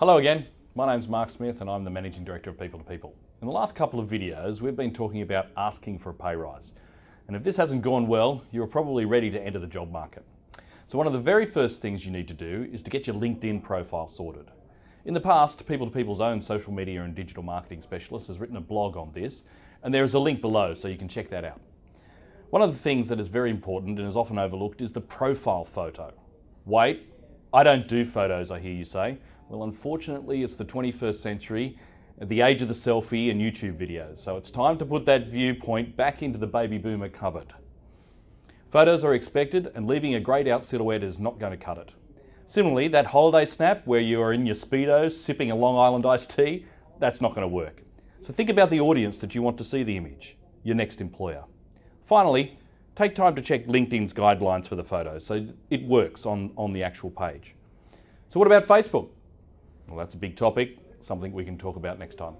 Hello again, my name's Mark Smith and I'm the Managing Director of People to People. In the last couple of videos, we've been talking about asking for a pay rise. And if this hasn't gone well, you're probably ready to enter the job market. So one of the very first things you need to do is to get your LinkedIn profile sorted. In the past, People to People's own social media and digital marketing specialist has written a blog on this, and there is a link below so you can check that out. One of the things that is very important and is often overlooked is the profile photo. Wait, I don't do photos, I hear you say. Well, unfortunately, it's the 21st century, the age of the selfie and YouTube videos. So it's time to put that viewpoint back into the baby boomer cupboard. Photos are expected and leaving a greyed out silhouette is not going to cut it. Similarly, that holiday snap where you are in your Speedos sipping a Long Island iced tea, that's not going to work. So think about the audience that you want to see the image, your next employer. Finally, take time to check LinkedIn's guidelines for the photos so it works on, on the actual page. So what about Facebook? Well, that's a big topic, something we can talk about next time.